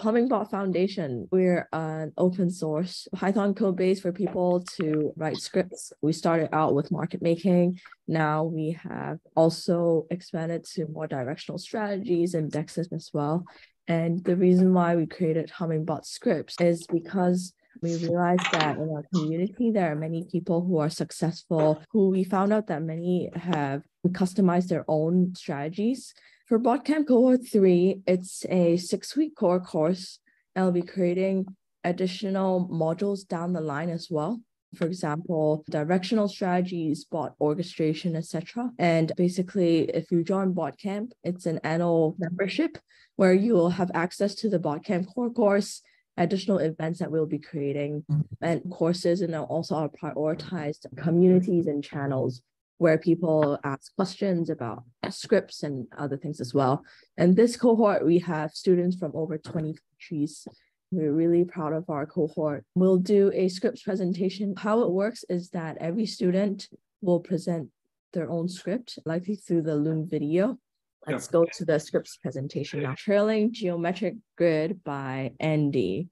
Hummingbot Foundation, we're an open source Python code base for people to write scripts. We started out with market making. Now we have also expanded to more directional strategies and dexes as well. And the reason why we created Hummingbot scripts is because we realized that in our community, there are many people who are successful, who we found out that many have customized their own strategies. For Botcamp Cohort 3, it's a six-week core course. and I'll be creating additional modules down the line as well. For example, directional strategies, bot orchestration, etc. And basically, if you join Botcamp, it's an annual membership where you will have access to the Botcamp core course, additional events that we'll be creating mm-hmm. and courses and also our prioritized communities and channels where people ask questions about scripts and other things as well. And this cohort, we have students from over 20 countries. We're really proud of our cohort. We'll do a scripts presentation. How it works is that every student will present their own script, likely through the Loom video. Let's go to the scripts presentation now. Trailing Geometric Grid by Andy.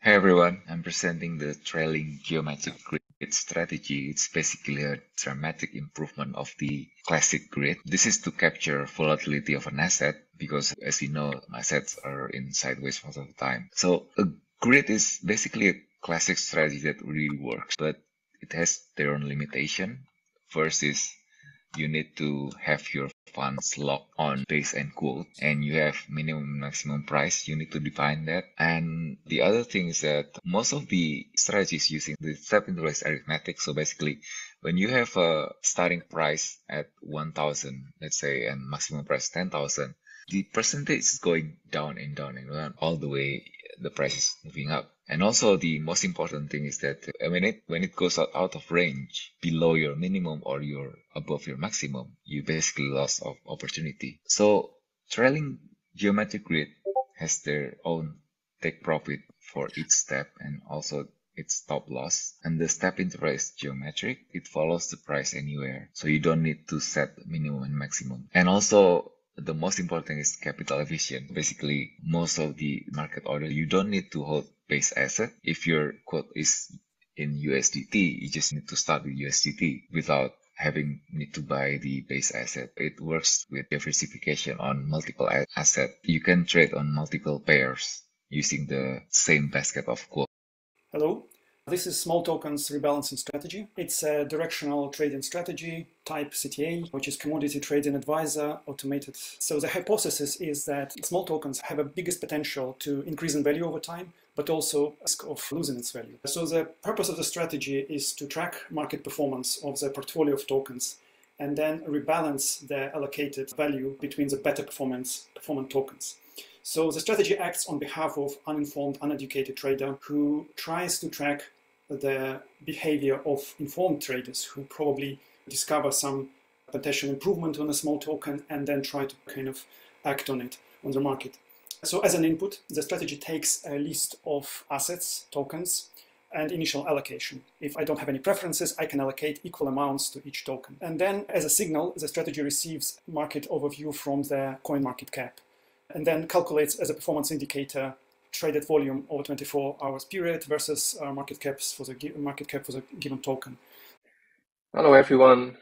Hey everyone, I'm presenting the trailing geometric grid strategy. It's basically a dramatic improvement of the classic grid. This is to capture volatility of an asset because as you know, assets are in sideways most of the time. So a grid is basically a classic strategy that really works, but it has their own limitation. First is you need to have your funds locked on base and quote and you have minimum maximum price you need to define that. And the other thing is that most of the strategies using the step interest arithmetic so basically when you have a starting price at 1000 let's say and maximum price 10000 the percentage is going down and down and down all the way the price is moving up and also the most important thing is that uh, when it when it goes out, out of range below your minimum or your above your maximum, you basically lost of opportunity. So trailing geometric grid has their own take profit for each step and also its stop loss. And the step interest is geometric. It follows the price anywhere. So you don't need to set minimum and maximum. And also the most important is capital efficient. Basically, most of the market order, you don't need to hold base asset. If your quote is in USDT, you just need to start with USDT without having need to buy the base asset. It works with diversification on multiple asset. You can trade on multiple pairs using the same basket of quote. Hello, this is small tokens rebalancing strategy. It's a directional trading strategy type CTA, which is commodity trading advisor automated. So the hypothesis is that small tokens have a biggest potential to increase in value over time, but also risk of losing its value. So the purpose of the strategy is to track market performance of the portfolio of tokens and then rebalance the allocated value between the better performance performant tokens. So the strategy acts on behalf of uninformed, uneducated trader who tries to track the behavior of informed traders who probably discover some potential improvement on a small token and then try to kind of act on it on the market. So as an input, the strategy takes a list of assets, tokens, and initial allocation. If I don't have any preferences, I can allocate equal amounts to each token. And then as a signal, the strategy receives market overview from the CoinMarketCap and then calculates as a performance indicator traded volume over 24 hours period versus uh, market caps for the market cap for the given token. Hello everyone,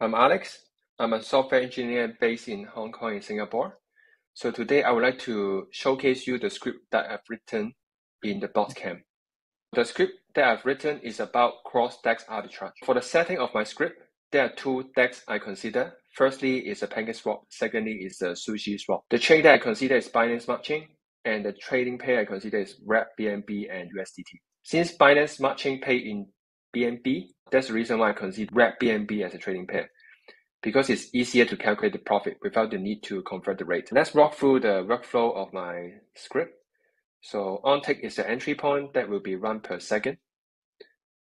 I'm Alex. I'm a software engineer based in Hong Kong and Singapore. So today I would like to showcase you the script that I've written in the Botcamp. The script that I've written is about cross-DEX arbitrage. For the setting of my script, there are two DEX I consider. Firstly is a PancakeSwap. Secondly is the SushiSwap. The chain that I consider is Binance Smart Chain and the trading pair I consider is RAP BNB and USDT. Since Binance Smart Chain pay in BNB, that's the reason why I consider RAP BNB as a trading pair because it's easier to calculate the profit without the need to convert the rate. Let's walk through the workflow of my script. So on tick is the entry point that will be run per second.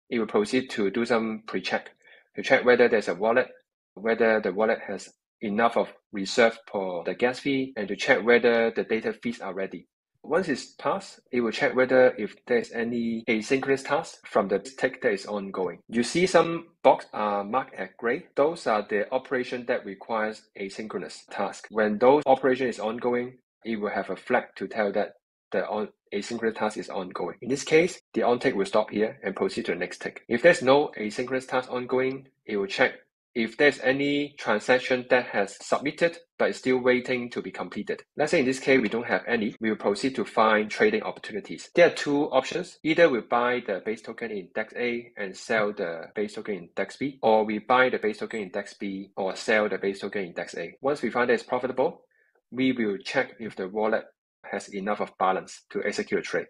It will proceed to do some pre-check to check whether there's a wallet, whether the wallet has enough of reserve for the gas fee and to check whether the data feeds are ready. Once it's passed, it will check whether if there's any asynchronous task from the tick that is ongoing. You see some box are marked at gray. Those are the operation that requires asynchronous task. When those operation is ongoing, it will have a flag to tell that the on asynchronous task is ongoing. In this case, the on tick will stop here and proceed to the next tick. If there's no asynchronous task ongoing, it will check if there's any transaction that has submitted but is still waiting to be completed. Let's say in this case we don't have any, we will proceed to find trading opportunities. There are two options. Either we buy the base token in DEX A and sell the base token in DEX B, or we buy the base token in DEX B or sell the base token in DEX A. Once we find that it's profitable, we will check if the wallet has enough of balance to execute a trade.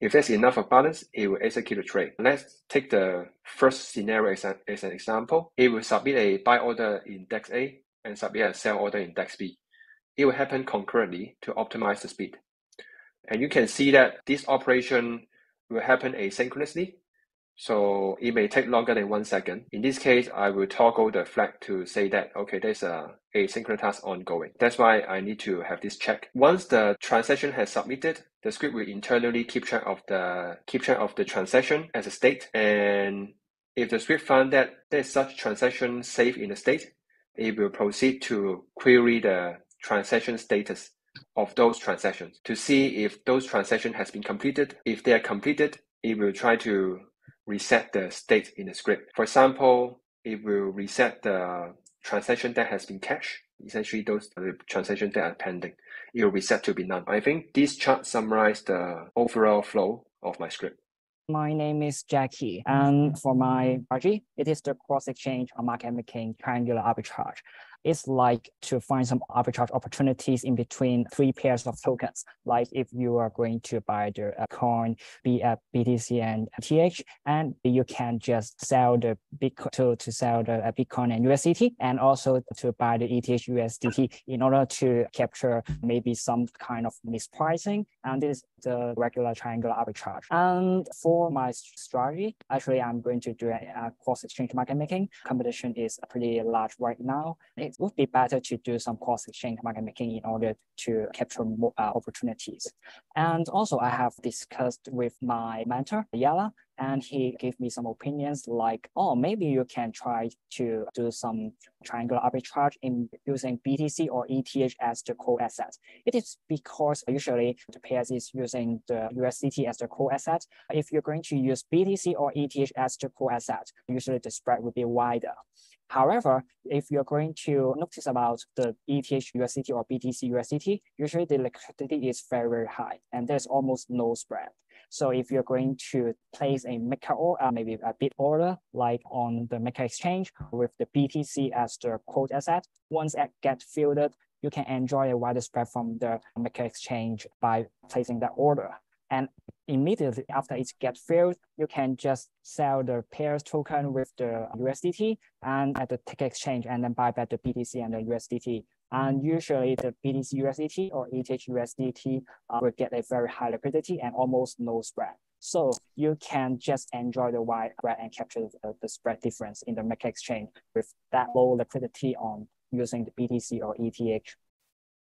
If there's enough of balance, it will execute a trade. Let's take the first scenario as, a, as an example. It will submit a buy order in DEX A and submit a sell order in DEX B. It will happen concurrently to optimize the speed. And you can see that this operation will happen asynchronously so it may take longer than one second. In this case, I will toggle the flag to say that, okay, there's a asynchronous task ongoing. That's why I need to have this check. Once the transaction has submitted, the script will internally keep track of the keep track of the transaction as a state. And if the script found that there's such transaction safe in the state, it will proceed to query the transaction status of those transactions to see if those transactions has been completed. If they are completed, it will try to reset the state in the script. For example, it will reset the transaction that has been cached. Essentially, those uh, the transactions that are pending. It will reset to be none. I think this chart summarizes the overall flow of my script. My name is Jackie, and for my project, it is the cross-exchange or market making triangular arbitrage is like to find some arbitrage opportunities in between three pairs of tokens. Like if you are going to buy the uh, coin, be at BTC and ETH, and you can just sell the Bitcoin to, to sell the uh, Bitcoin and USDT, and also to buy the ETH USDT in order to capture maybe some kind of mispricing. And this is the regular triangular arbitrage. And for my strategy, actually, I'm going to do a, a cross exchange market making. Competition is pretty large right now. It it would be better to do some cross exchange market making in order to capture more uh, opportunities. And also I have discussed with my mentor, Yala, and he gave me some opinions like, oh, maybe you can try to do some triangular arbitrage in using BTC or ETH as the core asset. It is because usually the pairs is using the USDT as the core asset. If you're going to use BTC or ETH as the core asset, usually the spread will be wider. However, if you're going to notice about the ETH USDT or BTC USDT, usually the liquidity is very, very high and there's almost no spread. So if you're going to place a maker or uh, maybe a bid order like on the maker exchange with the BTC as the quote asset, once it gets filled, you can enjoy a wider spread from the maker exchange by placing that order. And immediately after it gets filled, you can just sell the pairs token with the USDT and at the ticket exchange and then buy back the BTC and the USDT. And usually the BTC USDT or ETH USDT uh, will get a very high liquidity and almost no spread. So you can just enjoy the wide spread and capture the, the spread difference in the market exchange with that low liquidity on using the BTC or ETH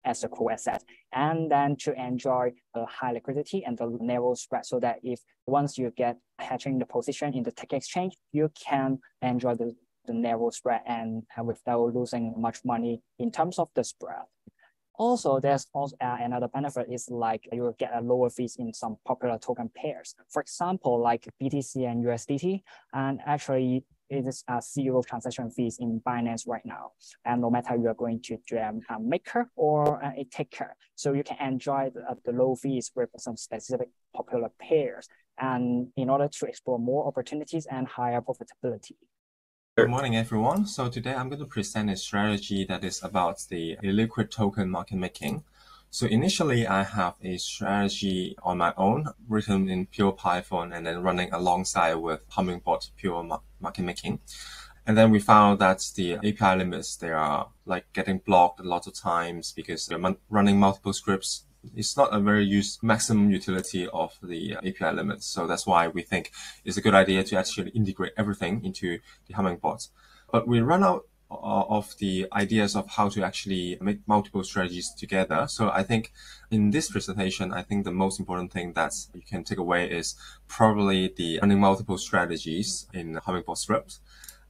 as a core asset, and then to enjoy the high liquidity and the narrow spread so that if once you get hatching the position in the tech exchange, you can enjoy the, the narrow spread and without losing much money in terms of the spread. Also, there's also uh, another benefit is like you will get a lower fees in some popular token pairs. For example, like BTC and USDT, and actually it is a zero transaction fees in Binance right now. And no matter you are going to jam um, a um, maker or uh, a taker, so you can enjoy the, uh, the low fees with some specific popular pairs and in order to explore more opportunities and higher profitability. Good morning, everyone. So today I'm going to present a strategy that is about the illiquid token market making. So initially, I have a strategy on my own, written in pure Python, and then running alongside with Hummingbot pure market making. And then we found that the API limits, they are like getting blocked a lot of times because they're running multiple scripts. It's not a very use maximum utility of the API limits. So that's why we think it's a good idea to actually integrate everything into the Hummingbot. But we run out uh, of the ideas of how to actually make multiple strategies together. So I think in this presentation, I think the most important thing that you can take away is probably the running multiple strategies in Hummingbot script.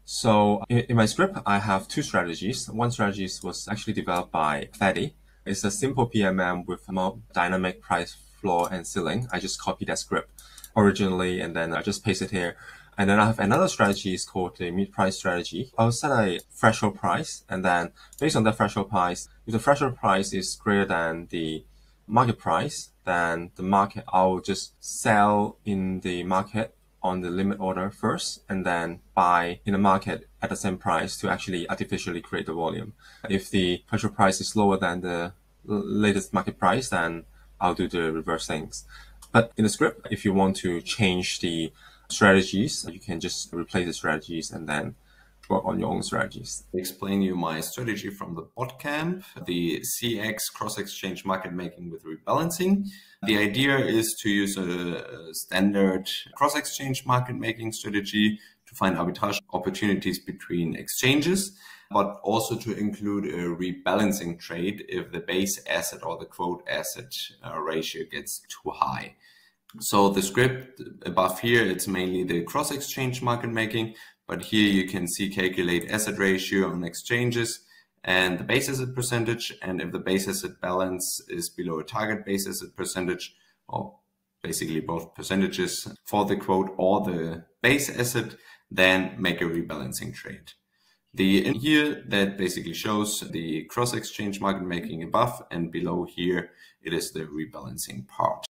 So in, my script, I have two strategies. One strategy was actually developed by Fedi. It's a simple PMM with more dynamic price floor and ceiling, I just copy that script originally and then I just paste it here. And then I have another strategy is called the mid price strategy. I'll set a threshold price and then based on the threshold price, if the threshold price is greater than the market price, then the market, I'll just sell in the market on the limit order first and then buy in the market at the same price to actually artificially create the volume. If the threshold price is lower than the latest market price, then I'll do the reverse things. But in the script, if you want to change the strategies, you can just replace the strategies and then work on your own strategies. Explain you my strategy from the BotCamp, the CEX cross-exchange market making with rebalancing. The idea is to use a standard cross-exchange market making strategy to find arbitrage opportunities between exchanges, but also to include a rebalancing trade if the base asset or the quote asset uh, ratio gets too high. So the script above here, it's mainly the cross exchange market making, but here you can see calculate asset ratio on exchanges and the base asset percentage. And if the base asset balance is below a target base asset percentage, or basically both percentages for the quote or the base asset, then make a rebalancing trade. The in here that basically shows the cross exchange market making above and below here, it is the rebalancing part.